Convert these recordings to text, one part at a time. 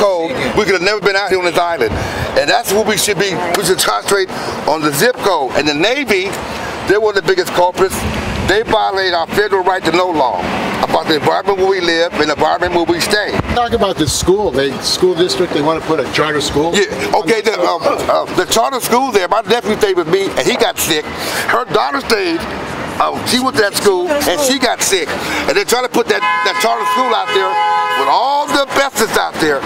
code, we could have never been out here on this island. And that's what we should be. We should concentrate on the zip code. And the Navy, they're one of the biggest culprits. They violate our federal right to know law about the environment where we live and the environment where we stay. Talk about the school. the school district. They want to put a charter school. Yeah. Okay. The, um, uh, the charter school there. My nephew stayed with me, and he got sick. Her daughter stayed. Uh, she went to that school, and she got sick. And they're trying to put that, that charter school out there with all the asbestos out there,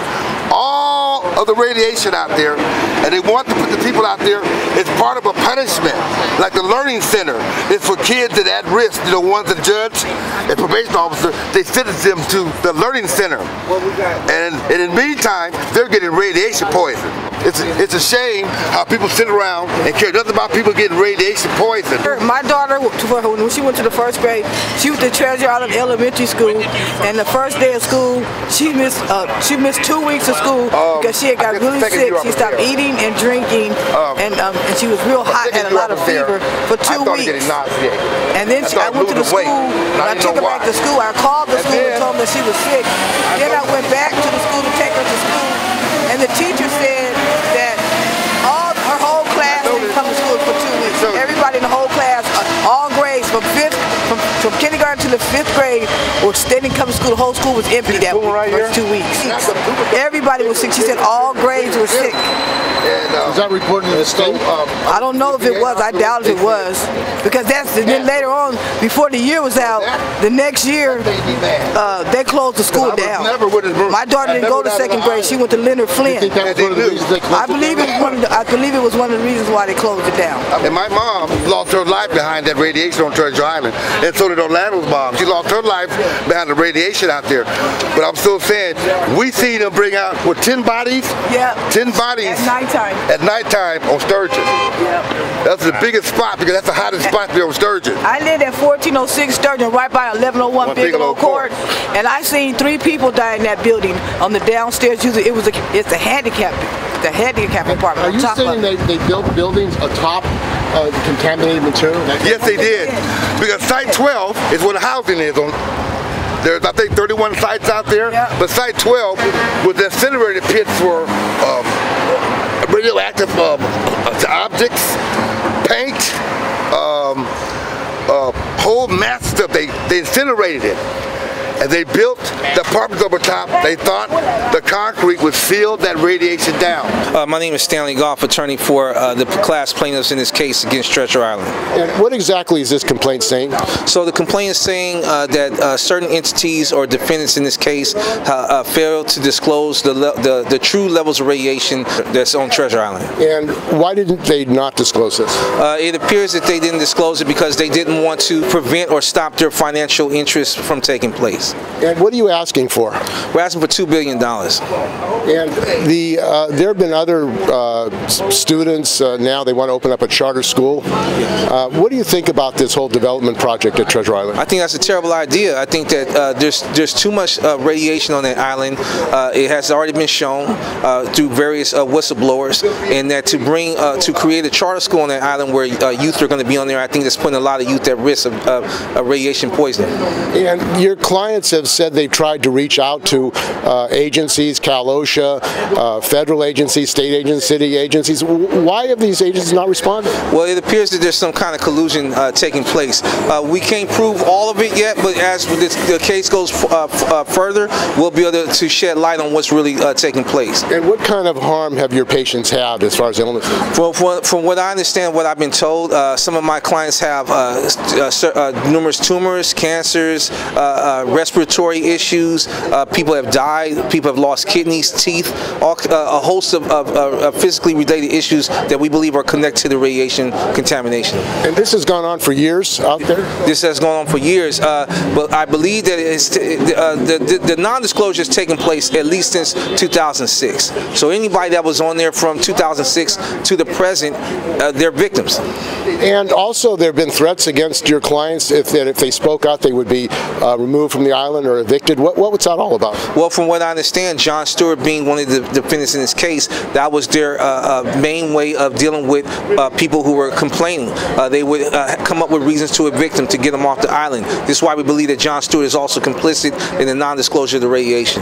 all of the radiation out there, and they want to put the people out there as part of a punishment, like the learning center is for kids that at risk, you know, ones the judge and probation officer, they sentence them to the learning center. And, and in the meantime, they're getting radiation poison. It's, it's a shame how people sit around and care nothing about people getting radiation poison. My daughter, when she went to the first grade, she went to Treasure Island Elementary School, and the first day of school, she missed uh, she missed two weeks of school Um, because she had got really sick. She stopped there. eating and drinking, Um, and um, and she was real hot, had a lot of fever for two I weeks. And then she, I started went to the losing school, weight, and I didn't took her know back to school. I called the And school and told them that she was sick. then I went back to the school to take her to school, and the teacher said that all her whole class know didn't this. come to school for two weeks. So- Everybody in the whole class, uh, all grades from fifth, from, from kindergarten to the fifth grade, or they didn't come to school. The whole school was empty that week, right two weeks. That's a duplicate. Everybody was sick. She said all grades were sick. And, uh, Is that reported to the state? um, I don't know if it was. I doubt if it was. Because that's and then later on, before the year was out, the next year made me mad. uh, they closed the school down. never with his bro- My daughter didn't never go to was out of second the grade. She went to Leonard You Flynn. think that was they one of the do. reasons they closed I believe it was one of the, I believe it was one of the reasons why they closed it down. And my mom lost her life behind that radiation on Treasure Island. And so did Orlando's mom. She lost her life behind the radiation out there. But I'm still saying, we see them bring out, what, 10 bodies? Yeah. 10 bodies. At nighttime. At nighttime on Sturgeon. Yep. That's the biggest spot because that's the hottest spot to be on Sturgeon. I lived at 1406 Sturgeon, right by 1101 One Bigelow Bigelow Court. Court, and I seen three people die in that building on the downstairs. Usually, it was a, it's a handicap, the handicap apartment. Are on you top saying of, they, they built buildings atop uh, contaminated material? That- Yes, they did. Because Site 12 is where the housing is on. There's, I think, 31 sites out there. Yeah. But Site 12 was the incinerated pits for um, radioactive um, objects, paint, um, uh, whole mass stuff. They, they incinerated it. And they built the apartments over top. They thought the concrete would seal that radiation down. Uh, my name is Stanley Goff, attorney for uh, the class plaintiffs in this case against Treasure Island. And what exactly is this complaint saying? So the complaint is saying uh, that uh, certain entities or defendants in this case uh, uh, failed to disclose the, le- the the true levels of radiation that's on Treasure Island. And why didn't they not disclose this? Uh, it appears that they didn't disclose it because they didn't want to prevent or stop their financial interests from taking place. And what are you asking for? We're asking for two billion dollars. And the uh, there have been other uh, students uh, now they want to open up a charter school. Uh, what do you think about this whole development project at Treasure Island? I think that's a terrible idea. I think that uh, there's there's too much uh, radiation on that island. Uh, it has already been shown uh, through various uh, whistleblowers, and that to bring uh, to create a charter school on that island where uh, youth are going to be on there, I think that's putting a lot of youth at risk of, of, radiation poisoning. And your clients have said they've tried to reach out to uh, agencies, Cal OSHA, uh, federal agencies, state agencies, city agencies. Why have these agencies not responded? Well, it appears that there's some kind of collusion uh, taking place. Uh, we can't prove all of it yet, but as this, the case goes f- uh, uh, further, we'll be able to shed light on what's really uh, taking place. And what kind of harm have your patients had as far as illness? Well, from, from what I understand, what I've been told, uh, some of my clients have uh, uh, uh, numerous tumors, cancers, uh, uh, respiratory issues. Uh, people have died. People have lost kidneys, teeth, all, uh, a host of, of, of physically related issues that we believe are connected to the radiation contamination. And this has gone on for years out there? This has gone on for years, uh, but I believe that uh, the, the, the non-disclosure has taken place at least since 2006. So anybody that was on there from 2006 to the present, uh, they're victims. And also, there have been threats against your clients if that if they spoke out, they would be uh, removed from the island or evicted. What, what was that all about? Well, from what I understand, John Stewart being one of the defendants in this case, that was their uh, uh, main way of dealing with uh, people who were complaining. Uh, they would uh, come up with reasons to evict them to get them off the island. This is why we believe that John Stewart is also complicit in the non-disclosure of the radiation.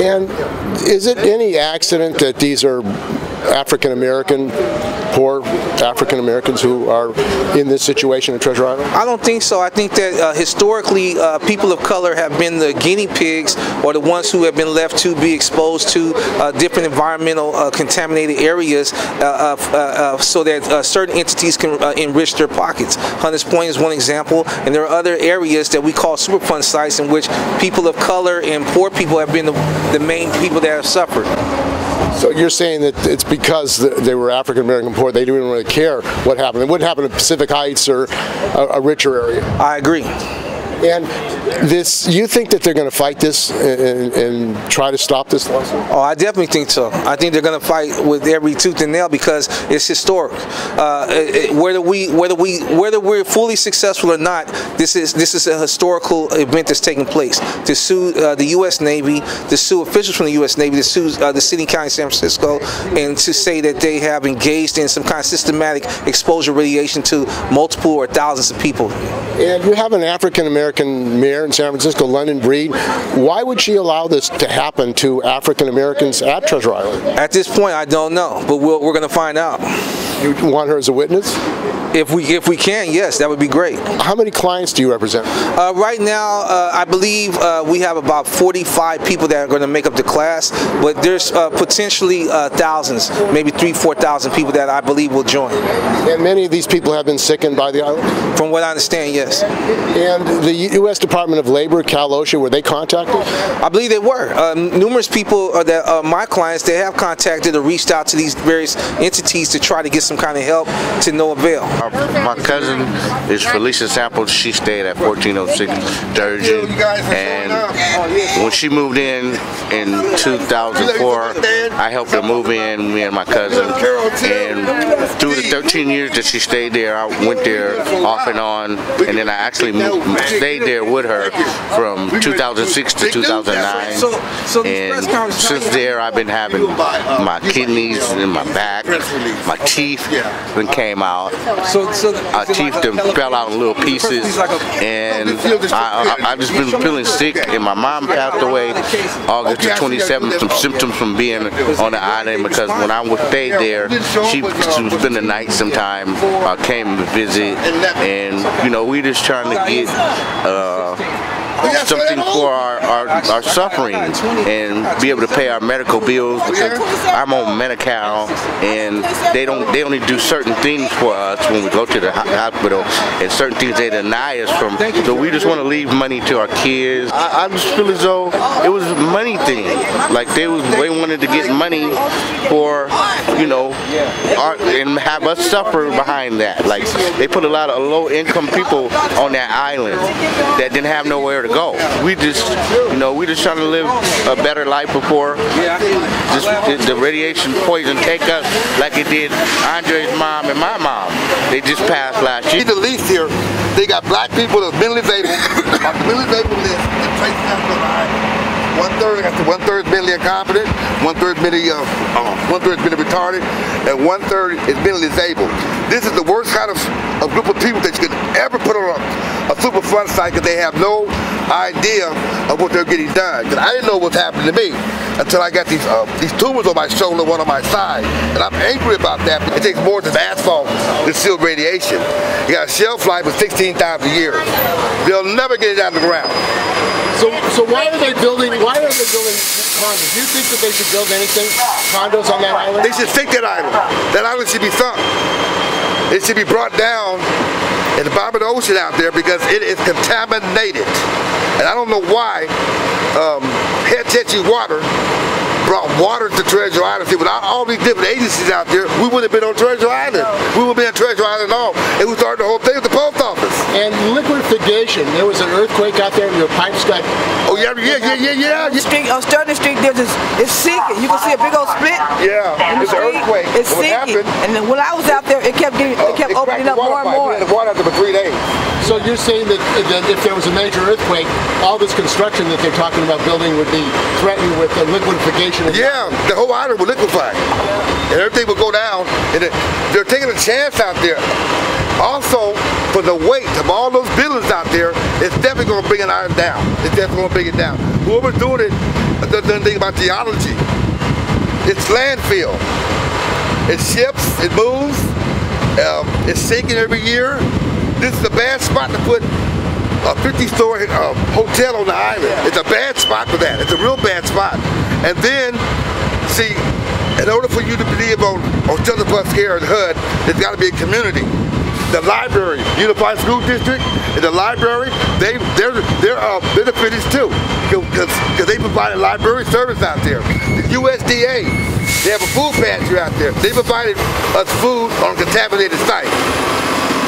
And is it any accident that these are African American, poor African Americans who are in this situation at Treasure Island? I don't think so. I think that uh, historically, uh, people of color have been the guinea pigs or the ones who have been left to be exposed to uh, different environmental uh, contaminated areas uh, uh, so that certain entities can enrich their pockets. Hunters Point is one example, and there are other areas that we call Superfund sites in which people of color and poor people have been the, the main people that have suffered. So you're saying that it's because they were African American poor, they didn't really care what happened. It wouldn't happen in Pacific Heights or a, a richer area. I agree. And this, you think that they're going to fight this and, and, try to stop this lawsuit? Oh, I definitely think so. I think they're going to fight with every tooth and nail because it's historic. Uh, it, whether we, whether we, whether we're fully successful or not, this is this is a historical event that's taking place. To sue uh, the U.S. Navy, to sue officials from the U.S. Navy, to sue uh, the city and county of San Francisco, and to say that they have engaged in some kind of systematic exposure radiation to multiple or thousands of people. And you have an African American American mayor in San Francisco, London Breed. Why would she allow this to happen to African Americans at Treasure Island? At this point, I don't know, but we we are going to find out. You want her as a witness? If we if we can, yes, that would be great. How many clients do you represent? Uh, right now, uh, I believe uh, we have about 45 people that are going to make up the class, but there's uh, potentially uh, thousands, maybe three, four thousand people that I believe will join. And many of these people have been sickened by the island. From what I understand, yes. And the U.S. Department of Labor, Cal OSHA, were they contacted? I believe they were. Um, numerous people that my clients they have contacted or reached out to these various entities to try to get some kind of help to no avail my cousin is Felicia Samples. She stayed at 1406 Sturgeon, and when she moved in in 2004, I helped her move in, me and my cousin. And through the 13 years that she stayed there, I went there off and on, and then I actually moved, stayed there with her from 2006 to 2009. And since there, I've been having my kidneys and my back, my teeth, then came out. So, so our teeth them fell out in little pieces, and I, I, I just been feeling sick. And my mom passed away August the 27th. Some symptoms from being on the island because when I was stayed there, she would spend the night sometime. I came to visit, and you know we just trying to get. Uh, something for our, our, our suffering and be able to pay our medical bills because I'm on Medi-Cal and they don't they only do certain things for us when we go to the hospital and certain things they deny us from. So we just want to leave money to our kids. I, I just feel as though it was a money thing. Like they was they wanted to get money for you know our, and have us suffer behind that. Like they put a lot of low income people on that island that didn't have nowhere to go. We just, you know, we just trying to live a better life before just the radiation poison take us like it did Andre's mom and my mom. They just passed last year. The least here, they got black people that's mentally disabled, the mentally disabled list, the. One third, one third mentally incompetent, one third mentally, uh, uh, one third mentally retarded, and one third is mentally disabled. This is the worst kind of, of group of people that you could ever put on a, a Superfund site because they have no idea of what they're getting done. Because I didn't know what's happening to me until I got these uh, these tumors on my shoulder, one on my side, and I'm angry about that. It takes more than asphalt to seal radiation. You got a shelf life of 16,000 years. They'll never get it out of the ground. So, so why are they building? Why are they building condos? Do you think that they should build anything, condos on that island? They should sink that island. That island should be sunk. It should be brought down in the bottom of the ocean out there because it is contaminated. And I don't know why um, Hetchy water brought water to Treasure Island. See, without all these different agencies out there, we wouldn't have been on Treasure Island. We would been on Treasure Island at all. And we started the whole thing with the post office. And liquefaction, there was an earthquake out there and your pipes got... Oh, yeah, yeah, yeah, yeah, yeah. yeah. Street, on Sterling Street, there's this, it's sinking. You can see a big old split. Yeah, it's an earthquake. It's sinking. And then when I was out there, it kept getting, it oh, kept It opening up more and pipe. more. We had the water out there for three days. So you're saying that, that if there was a major earthquake, all this construction that they're talking about building would be threatened with the liquefaction? Yeah, the whole island will liquefy. And everything will go down. And they're taking a chance out there. Also, for the weight of all those buildings out there, it's definitely going to bring an island down. It's definitely going to bring it down. Whoever's doing it doesn't think about geology. It's landfill. It ships, it moves, um, it's sinking every year. This is a bad spot to put a 50-story uh, hotel on the island. It's a bad spot for that. It's a real bad spot. And then, see, in order for you to believe on, on Plus Care and HUD, there's got to be a community. The library, Unified School District, and the library, they they're they're uh, benefits too, because they provide a library service out there. The USDA, they have a food pantry out there. They provided us food on a contaminated site.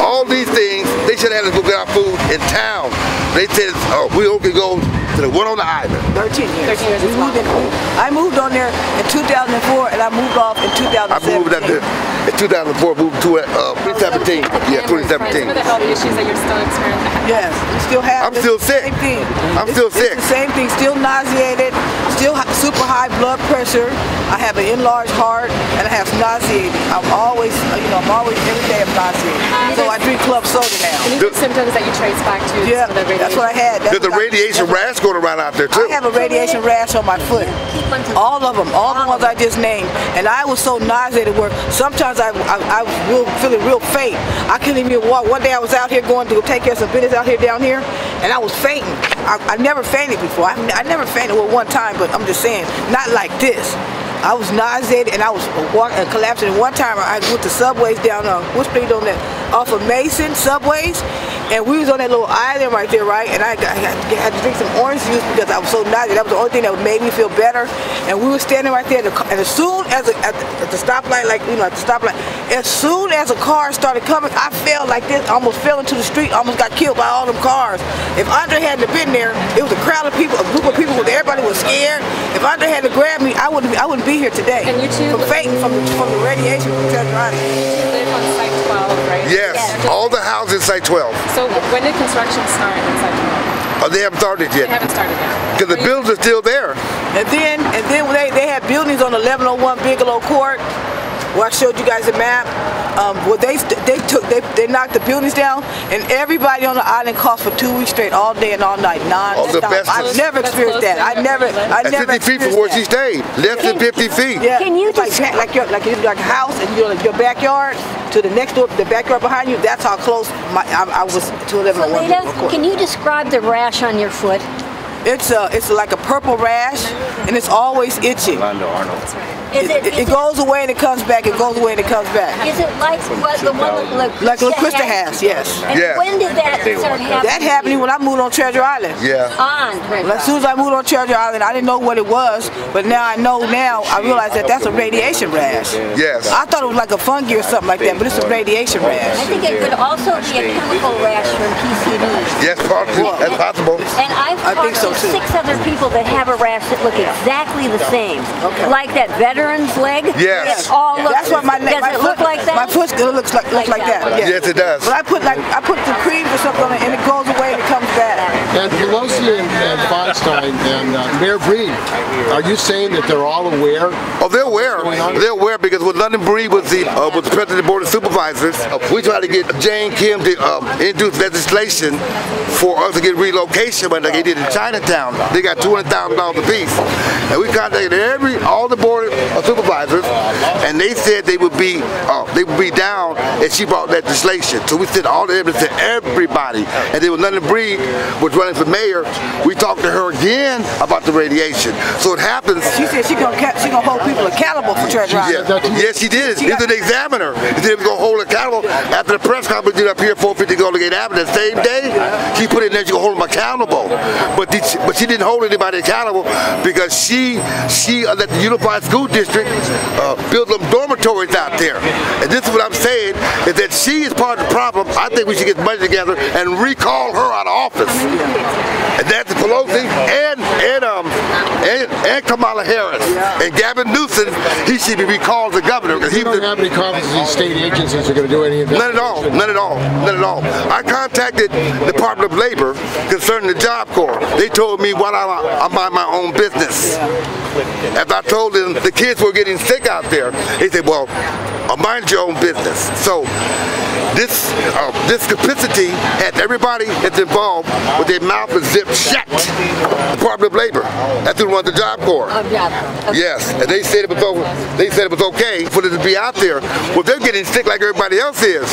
All these things, they should have had us go get our food in town. They said, oh, we only go to the one on the island. 13 years. 13 years We moved in, I moved on there in 2004 and I moved off in 2017. I moved out there in 2004, moved to uh, 2017. Yeah, Some of the 2017. health issues that you're still experiencing. Yes, we still have. I'm still sick. Same thing. I'm It's- still it's sick. the same thing. Still nauseated. Still ha- super high blood pressure. I have an enlarged heart and I have nauseated. I'm always, you know, I'm always every day I'm nauseated. So Oh, I drink club soda now. And these are symptoms that you trace back to Yeah, some of the radiation. that's what I had. That's There's a radiation rash going around out there too. I have a radiation rash on my foot. All of them, all the ones I just named. And I was so nauseated where sometimes I, I, I was real, feeling real faint. I couldn't even walk. One day I was out here going to take care of some business out here down here, and I was fainting. I, I never fainted before. I, I never fainted with one time, but I'm just saying, not like this. I was nauseated and I was walking, uh, collapsing. One time I went to Subways down on what street on that off of Mason Subways, and we was on that little island right there, right? And I, got, I got- had to drink some orange juice because I was so nauseous. That was the only thing that made me feel better. And we were standing right there, in the and as soon as a, at, the, at the stoplight, like you know, at the stoplight, as soon as a car started coming, I fell like this, almost fell into the street, almost got killed by all them cars. If Andre hadn't been there, it was a crowd of people, a group of people, where everybody was scared. If Andre had to grab me, I wouldn't, be, I wouldn't be here today. And you too- from fainting from the, from the radiation from Treasure You live on site 12, right? Yes, all the houses Site 12. So when did construction start in site 12? Oh, they haven't started yet. They yet haven't started yet. because the buildings are still there. And then, and then they, they had buildings on 1101 Bigelow Court, where I showed you guys a map. Um, well, they they took they, they knocked the buildings down, and everybody on the island coughed for two weeks straight, all day and all night, Oh, non-stop. I've never experienced that. to I never, I At never 50 feet from where she that. stayed, less than 50 feet. Yeah, Can you just- like your like your like a house and your your backyard to the next door, the backyard behind you. That's how close my I, I was to 1101 Lita, Bigelow can you describe the rash on your foot? It's a it's like a purple rash, and it's always itching. Is It, it, is it goes away and it comes back. It goes away and it comes back. Is it like what the one that La Like La Crista has, yes. And Yes. when did that start happening? That happened to when I moved on Treasure Island. Yeah. Ah, on. Treasure. As soon as I moved on Treasure Island, I didn't know what it was, but now I know now, I realize that that's a radiation rash. Yes. I thought it was like a fungi or something like that, but it's a radiation rash. I think it could also be a chemical rash from PCBs. Yes, possible. That's possible. And I've I talked think so, to too. six other people that have a rash that look exactly the same. Like that veteran's leg. Yes. It all looks, That's what my does my it foot look like that? My foot still looks like looks like that. Yeah. Yes, it does. But I put like I put the cream or something on it, and it goes away and it comes back. And Pelosi and, and and uh, Mayor Breed, are you saying that they're all aware? Oh, they're aware. They're aware because when London Breed was the uh, was the president of the board of supervisors, uh, we tried to get Jane Kim to um, introduce legislation for us to get relocation, but like they did in Chinatown, they got two hundred thousand dollars apiece, and we contacted every all the board of supervisors, and they said they would be uh, they would be down if she brought legislation. So we sent all the evidence to everybody, and then when London Breed was running running for mayor, we talked to her again about the radiation. So it happens. She said she gonna she gonna hold people accountable for Yeah, driving. yes, she did. He's an examiner. She said he was going to hold accountable. After the press conference did up here, 450 Golden Gate Avenue, the same day, she put it in there she going to hold them accountable. But did she, but she didn't hold anybody accountable because she she let the Unified School District uh, build them dormitories out there. And this is what I'm saying is that she is part of the problem. I think we should get money together and recall her out of office. And that's Pelosi and and and, Kamala Harris and Gavin Newsom. He should be recalled as governor because he don't have any confidence these state agencies are going to do any None at all. None at all. None at all. I contacted the Department of Labor concerning the Job Corps. They told me why I, I mind my own business. After I told them the kids were getting sick out there, they said, well, uh, mind your own business. So this uh, this capacity had everybody that's involved with their mouth zipped shut. Department of Labor. That's who runs the Job Corps. Yes, and they said it was they said it was okay for them to be out there. Well, they're getting sick like everybody else is.